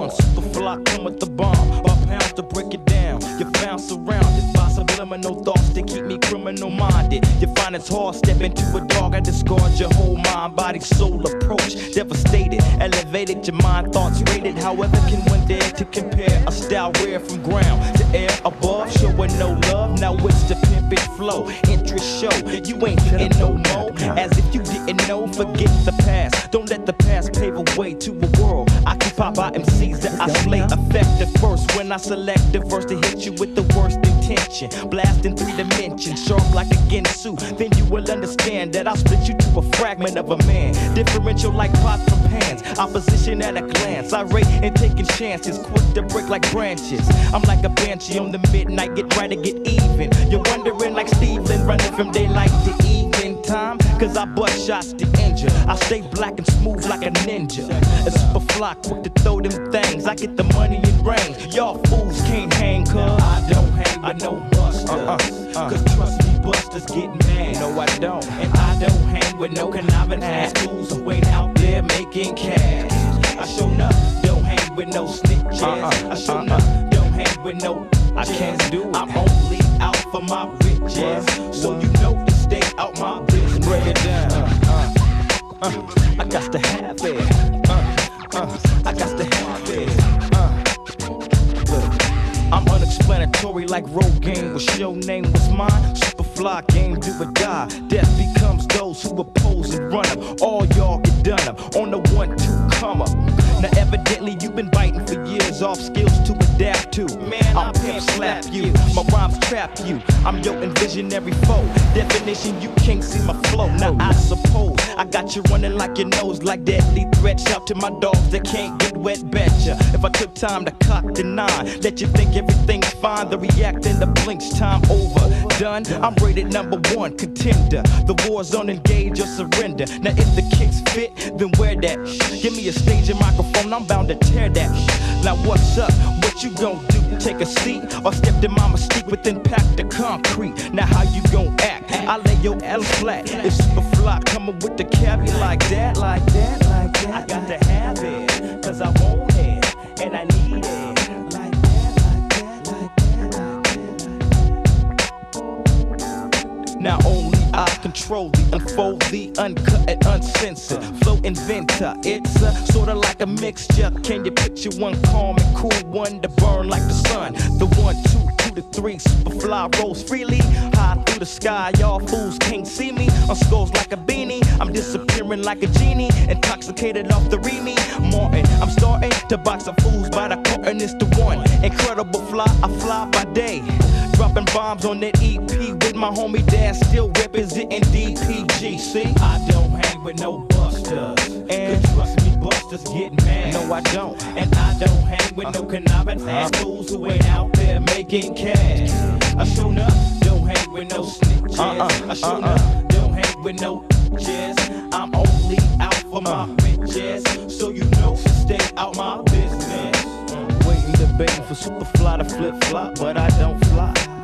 one. Soopafly, come with the bomb. By pounds to break it down. You found surrounded by subliminal thoughts that keep me criminal minded. You find it's hard step into a dog. I discard your whole mind, body, soul approach. Devastated, elevated, your mind thoughts rated. However, can one dare to compare a style rare from ground to air above? Showing no love, now it's the pimpin' flow. Interest show, you ain't hitting no more. As if you didn't know, forget the past. Don't let the past pave a way to a world. Occupy by MCs that I slay effective first. When I select the verse to hit you with the worst intention. Blast in three dimensions, sharp like a Ginsu. Then you will understand that I'll split you to a fragment of a man. Differential like pots from pans. Opposition at a glance. I rate and taking chances, quick to break like branches. I'm like a banshee on the midnight, get right to get even. You're wondering like Steven, running from daylight to evening time. Cause I bust shots to injure. I stay black and smooth like a ninja. A super fly, quick to throw them things. I get the money in range. Y'all fools can't hang, cuz I don't hang with no busters. Uh-uh, uh-uh. Cause trust me, busters get mad. No, I don't. And I don't hang with no conniving ass fools who ain't out there making cash. I show up, don't hang with no snitches. Uh-uh, I show enough, don't hang with no. I can't do it. I'm only out for my riches. So you know out my business. Break it down. Uh, uh, I got to have it. Uh, uh, I got to have it. Uh, look, I'm unexplanatory like Rogaine. Wish your name was mine. Soopafly game, do or die. Death becomes those who oppose and run up. All y'all get done up on the one two come up. Now evidently you've been biting for years off skills to adapt to. Man, I'll pimp slap you. My rhymes trap you. I'm your envisionary foe. Definition you can't see my flow. Now I suppose I got you running like your nose like deadly threats. Shout to my dogs that can't get wet. Betcha. If I took time to cock the nine, let you think everything's fine. The react in the blinks. Time over. Done. I'm rated number one contender. The war's on engage or surrender. Now if the kicks fit, then wear that. Give me a stage and microphone. I'm bound to tear that. Now what's up? You gon' do? Take a seat or step to my mystique with impact the concrete. Now how you gon' act? I lay your L flat. It's super fly coming with the caveat like that, like that, like that. I got to have it, cause I want it, and I need it. Like that, like that, like that, like that. Now only control the unfold, the uncut and uncensored. Flow inventor, it's a sorta like a mixture. Can you picture one calm and cool, one to burn like the sun? The one, two, two to three, Soopafly rolls freely. High through the sky, y'all fools can't see me. I'm skulls like a beanie, I'm disappearing like a genie. Intoxicated off the Remy Martin. I'm starting to box some fools by the curtain. It's the one incredible fly. I fly by day. Dropping bombs on that EP with my homie Daz, still representing DPG. See, I don't hang with no busters. And trust me, busters get mad. No, I don't. And I don't hang with no conniving ass uh-huh. fools who ain't out there making cash. I sure enough don't hang with no snitches. I sure enough don't hang with no bitches. I'm only out for my uh-huh. riches. So you know stay out my business. Waiting, debating for Soopafly to flip flop, but I don't fly.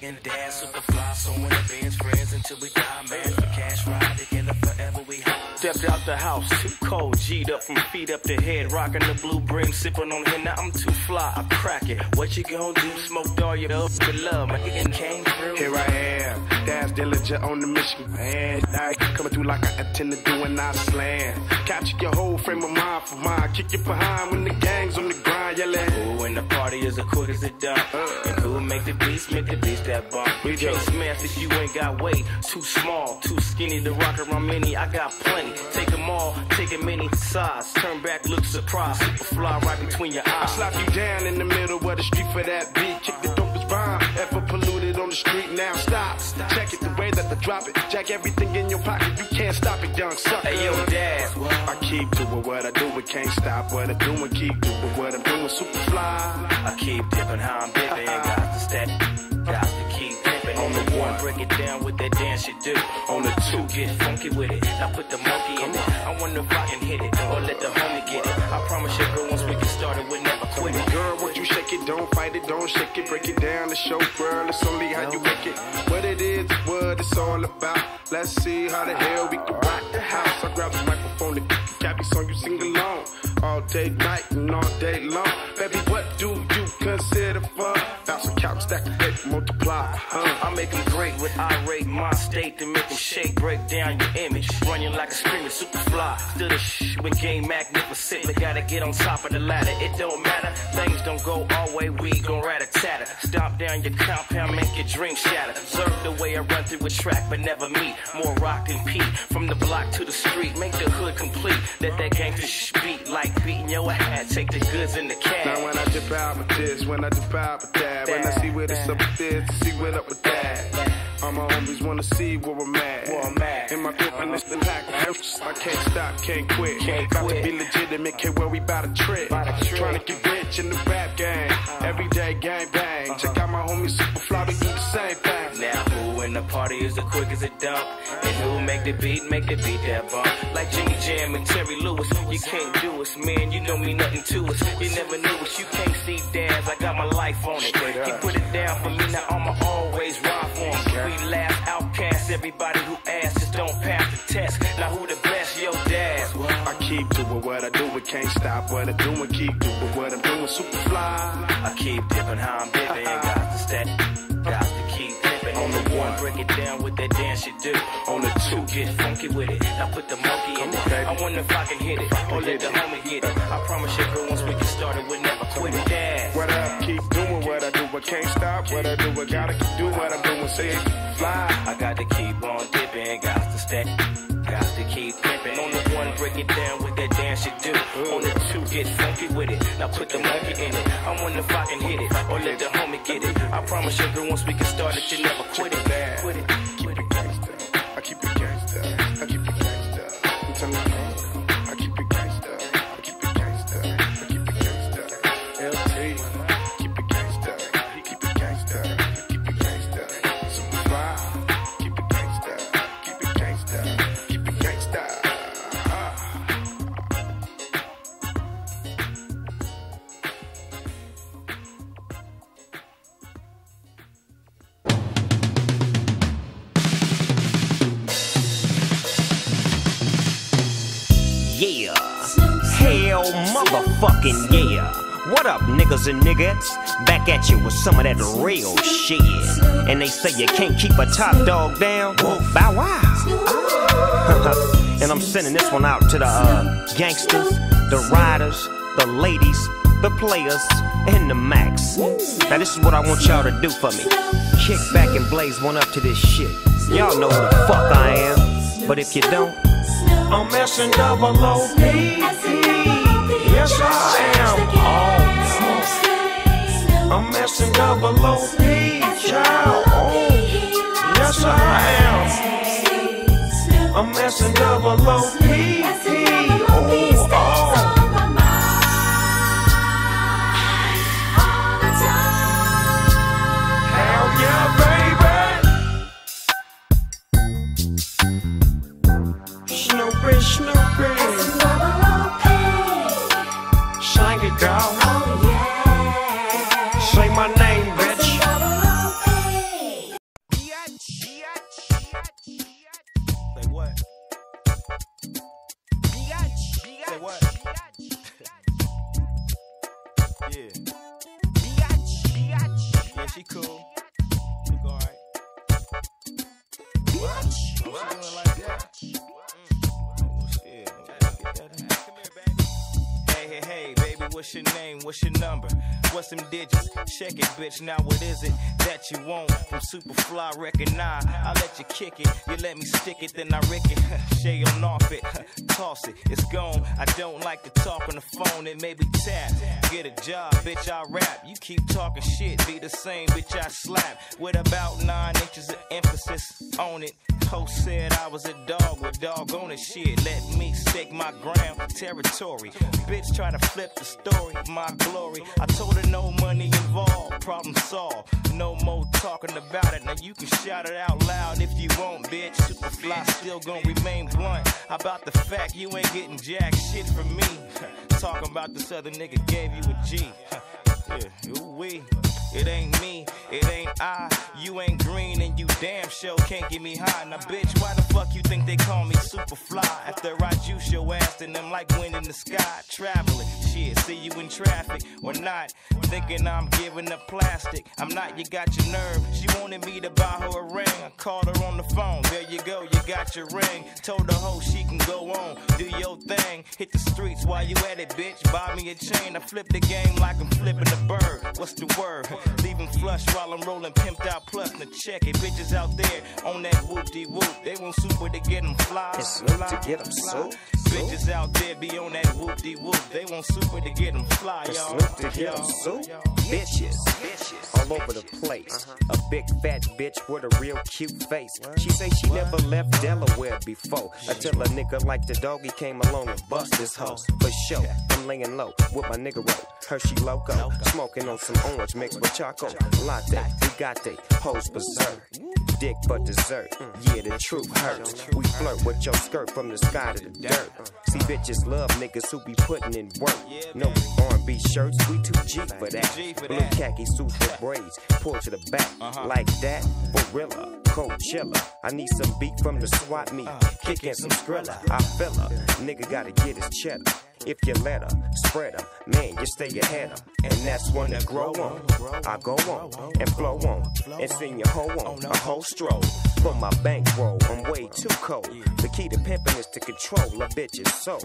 Can dance super fly, so when the band's friends until we die, man. For cash ride, Stepped out the house, too cold, G'd up from feet up to head, rocking the blue brim, sipping on. Now I'm too fly, I crack it. What you gonna do? Smoked all your up with love, my nigga came through. Here I am, Daz Dillinger on the mission, man. I coming through like I intend to do and I slam. Capture your whole frame of mind for mine. Kick you behind when the gang's on the grind, yelling. Ooh, and the party is as quick as it done. And who make the beats, make the beats that bump. We You can't smash if you ain't got weight. Too small, too skinny to rock around many. I got plenty. Take them all, take it many sides. Turn back, look surprised. Soopafly right between your I eyes. slap you down in the middle of the street for that beat. Kick the dopest rhyme ever polluted on the street. Now stop. Check it the way that I drop it. Jack everything in your pocket. You can't stop it, young sucker. Hey, yo, Daz. I keep doing what I do and can't stop what I'm doing. Keep doing what I'm doing. Super fly. I keep dipping how I'm dipping. Got to step, one, break it down with that dance you do. On the two, get funky with it. Now put the monkey in it. I if I can hit it or let the homie get it. I promise you, girl, once we get started, we'll never quit it. Girl, won't you shake it? Don't fight it, don't shake it. Break it down to show, girl. It's only how you make it. What it is, what it's all about. Let's see how the hell we can rock the house. I grab the microphone and kick the cabbie song you sing along. All day, night, and all day long. Baby, what do you consider fun? Bounce a couch, stack a head, multiply. Huh? I make them great with irate my state to make them shake, break down your image. Running like a screaming super fly. Still the shh when game magnificent. But gotta get on top of the ladder. It don't matter. Things don't go our way, we gon' rat a tatter. Stomp down your compound, make your dream shatter. Observe the way I run through a track, but never meet. More rock than Pete. From the block to the street, make the hood complete. Let that gangster shh beat like beating your ass. Take the goods in the cab. Now when I dip out with this, when I dip out with that, when I see what it's up with this, see what up with that. All my homies wanna see where I'm at. Where I'm at. In my grip and it's the pack. I can't stop, can't quit. Can't Got quit. to be legitimate, can't worry about a trick. About a trick. Trying to get rich in the rap game. Everyday gang bang. Check out my homies Soopafly, we do the same thing. The party is the quickest to dump? And who make the beat, make the beat that bump? Like Jimmy Jam and Terry Lewis, you can't do us, man. You know me nothing to us. You never knew us, you can't see dance. I got my life on it. He put it down for me, now I'ma always ride for him. We last outcast, everybody who asks just don't pass the test. Now who the best? Yo, Daz. I keep doing what I do and can't stop what I'm doing. Keep doing what I'm doing. Super fly. I keep dipping how I'm dipping. Got to step, break it down with that dance you do. On the two, get funky with it. Now put the monkey in it. I wonder if I can hit it or let the homie get it. I promise you, girl, once we get started, we'll never quit it. Daz. What up? Keep doing what I do. I can't stop what I do. I gotta keep doing what I'm doing. Say it, fly. I got to keep on dipping, got to step, got to keep pimping. On the one, break it down with that dance you do. On the two, get funky with it. Now put the monkey in it. I wonder if I can hit it or let the homie get it. I promise you, once we get started, you never quit it. Quit it. Motherfucking yeah. What up, niggas and niggas? Back at you with some of that real shit. And they say you can't keep a top dog down. Bow wow. and I'm sending this one out to the uh, gangsters, the riders, the ladies, the players, and the max. Now this is what I want y'all to do for me. Kick back and blaze one up to this shit. Y'all know who the fuck I am. But if you don't, I'm messing double OP. Yes, I am. Oh, I'm messing double OP. Child. Oh, yes, I am. I'm messing double OP. Oh, It, dog. Oh, Say my name, bitch. Check it, bitch, now what is it that you want? From Soopafly record 9, I let you kick it. You let me stick it, then I rick it. Shay on off it, toss it, it's gone. I don't like to talk on the phone, it may be tap. Get a job, bitch, I rap. You keep talking shit, be the same, bitch, I slap. With about nine inches of emphasis on it. Host said I was a dog with dog on it shit. Let me stake my ground, territory. Bitch try to flip the story, my glory. I told her no money involved, problem solved. No more talking about it. Now you can shout it out loud if you want, bitch. Soopafly still gonna remain blunt about the fact you ain't getting jack shit from me. Talking about this other nigga gave you a G. Yeah, ooh wee. It ain't me, it ain't I. You ain't green and you damn sure can't get me high. Now, bitch, why the fuck you think they call me Soopafly? After I juice your ass and I'm like wind in the sky. Traveling, shit, see you in traffic or not. Thinking I'm giving up plastic. I'm not, you got your nerve. She wanted me to buy her a ring. I called her on the phone. There you go, you got your ring. Told the hoe she can go on, do your thing. Hit the streets while you at it, bitch. Buy me a chain. I flip the game like I'm flipping the bird. What's the word? Leaving flush while I'm rolling pimped out plus. Now check it. Bitches out there on that whoop de whoop. They want super to get them fly. It's to get 'em so- Bitches out there be on that whoop de whoop. They want super to get them fly, y'all. To get 'em so bitches, bitches all over the place. Uh-huh. A big fat bitch with a real cute face. She say she never left Delaware before until a nigga like the doggy came along and bust his hoe. For sure, I'm laying low with my nigga roll. Hershey loco, smoking on some orange mixed with chocolate. Latte, we got they hoes berserk. Dick but dessert, mm. yeah, the truth hurts. We flirt with your skirt from the sky to the dirt. See, bitches love niggas who be putting in work. No R&B shirts, we too G for that. Blue khaki suits with braids, pull to the back like that. Gorilla, Coachella. I need some beat from the swap meet, kicking some Skrilla. I her, nigga gotta get his cheddar. If you let her, spread her, man, you stay ahead of. And that's one to grow on. I go on and flow on and sing your hoe on a whole stroll. For my bankroll, I'm way too cold. The key to pimping is to control a bitch's soul.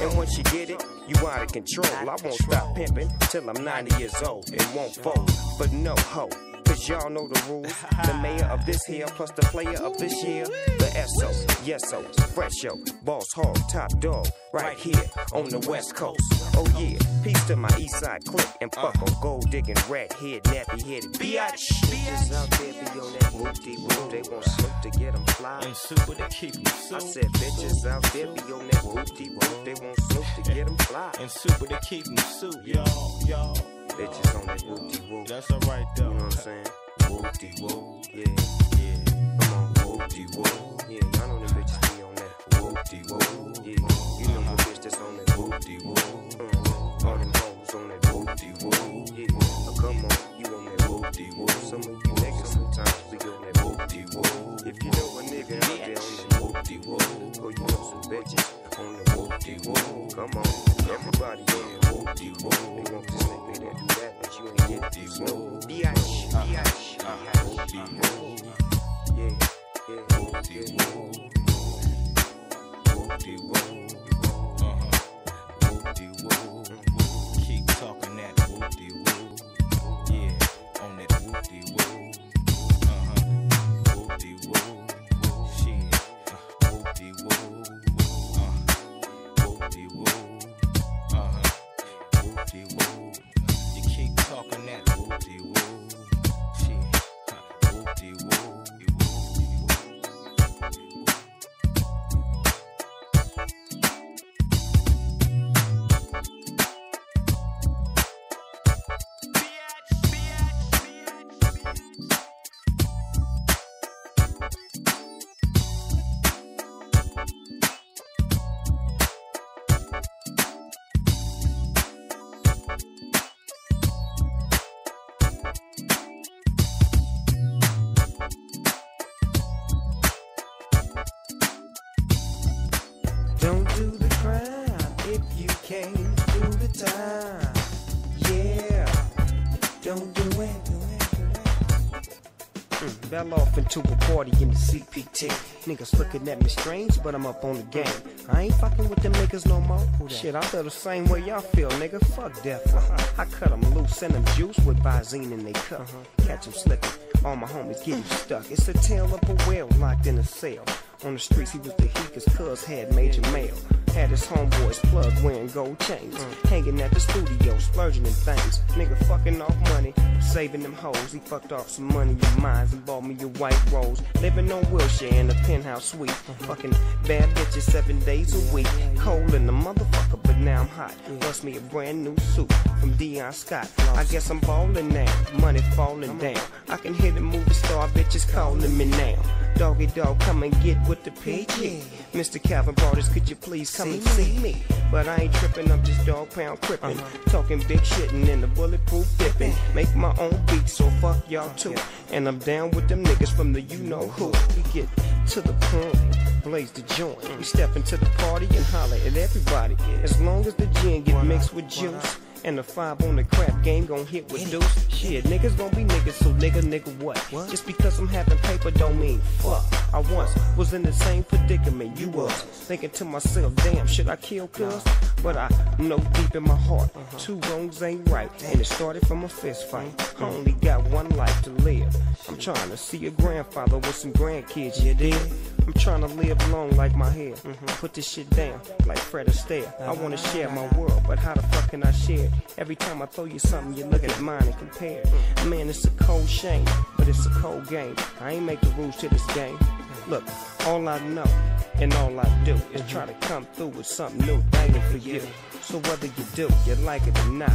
And once you get it, you out of control. I won't stop pimping till I'm 90 years old. It won't fold, but no hoe. Cause y'all know the rules. The mayor of this here, plus the player of this year. The SO, yeso, fresho, boss hog, top dog, right here on the west coast. Oh yeah, peace to my east side clique and fuck on gold digging rat head, nappy headed biatch. Bitches out there be on that moody woo. They want Snoop to get 'em fly. And super to keep them I said bitches out there be on that moody woo. They want Snoop to get 'em fly. And super to keep them suit, y'all, y'all. Bitches on that woody woo. That's alright though. You know what I'm saying? Whoopty woo. Yeah. Yeah. Come on, whoopty woo. Yeah, y'all know them bitches be on that whoopty woo. Yeah, you know the bitch that's on that whoopty woo. Mm, all them hoes on that whoopty woo. Yeah, oh, come on, you on that whoopty woo. Some of you niggas sometimes be on that whoopty woo. If you know a nigga out there on that whoopty woo, or you know some bitches on the whoopty woo, come on, everybody on that whoopty woo. They want this nigga do that, but you ain't get this biatch, biatch. Yeah, yeah, woo. Whoopty woo. Uh-huh. Mm, fell off into a party in the CPT. Niggas looking at me strange, but I'm up on the game. I ain't fucking with them niggas no more. Shit, I feel the same way y'all feel, nigga. Fuck death. Uh-huh. I cut them loose, send them juice with Visine in they cup. Uh-huh. Catch them slipping. All my homies get him stuck. It's a tale of a whale locked in a cell. On the streets, he was the heat, cause cuz had major mail. Had his homeboys plug wearing gold chains. Mm. Hanging at the studio, splurging in things. Nigga fucking off money, saving them hoes. He fucked off some money in mines and bought me a white rose. Living on Wilshire in a penthouse suite. Mm-hmm. Fucking bad bitches seven days a week. Cold in the motherfucker, but now I'm hot. Bust me a brand new suit from Dion Scott. I guess I'm ballin' now, money falling down. I can hear the movie star bitches calling me now. Doggy dog, come and get with the PG. Mr. Calvin Broadus, could you please come and see me? But I ain't tripping, I'm just dog pound crippin'. Uh-huh. Talking big shittin' in the bulletproof dipping. Make my own beats, so fuck y'all too. And I'm down with them niggas from the you know who. We get to the point, blaze the joint. We step into the party and holler at everybody. As long as the gin get mixed with juice. And the five on the crap game gon' hit with deuce. Shit, niggas gon' be niggas, so nigga, nigga, what? what? Just because I'm having paper don't mean fuck. I once was in the same predicament you was. Thinking to myself, damn, should I kill cuz? But I know deep in my heart, uh-huh. two wrongs ain't right. And it started from a fist fight. I only got one life to live. I'm trying to see a grandfather with some grandkids, you dig? I'm trying to live long like my hair. Mm-hmm. Put this shit down like Fred Astaire. I wanna share my world, but how the fuck can I share? It? Every time I throw you something, you're looking at mine and compare. Man, it's a cold shame, but it's a cold game. I ain't make the rules to this game. Look, all I know and all I do is try to come through with something new, banging for you. So whether you do, you like it or not.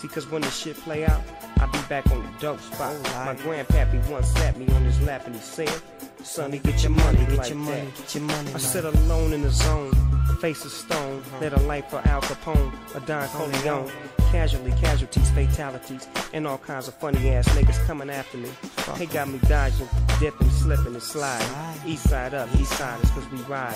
See, cause when the shit play out, I'll be back on the dope spot. My grandpappy once sat me on his lap and he said, Sonny, get your money, get like your money, that. get your money. I sit alone in the zone, face of stone, uh-huh. let a life for Al Capone, a Don Corleone. Casually, casualties, fatalities, and all kinds of funny ass niggas coming after me. They got me dodging, dipping, slipping, and sliding. East side up, east side is cause we ride.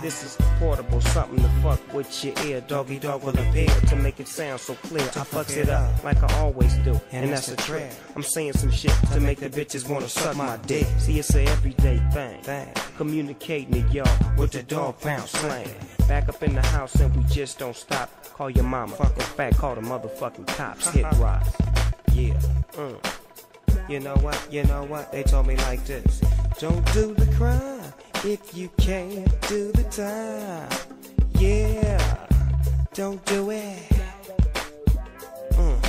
This is portable, something to fuck with your ear. Doggy dog will appear to make it sound so clear. I fucks it up like I always do, and that's a trick. I'm saying some shit to make the bitches wanna suck my dick. See, it's a everyday thing. Communicating to y'all with the dog pound slang. Back up in the house and we just don't stop. Call your mama. In fact, call the motherfucking cops. Hit rock. Yeah. Mm. You know what? You know what? They told me like this. Don't do the crime if you can't do the time. Yeah. Don't do it. Mm.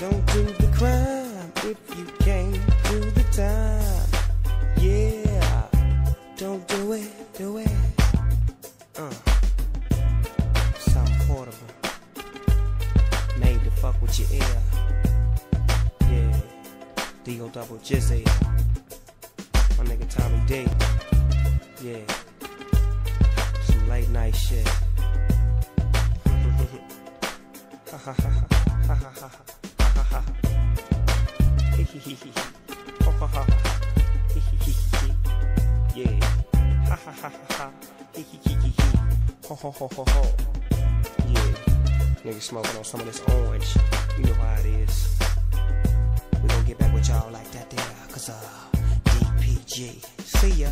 Don't do the crime if you can't do the time. Yeah. Don't do it. Do it. With your ear. Yeah. D-O double Jizzy. My nigga Tommy D. Yeah. Some late night shit. Ha ha ha ha ha ha ha. Yeah. Ha ha ha ha ha. Ho ho ho ho ho. Nigga smoking on some of this orange. You know how it is. We gon' get back with y'all like that there. Cause uh DPG. See ya.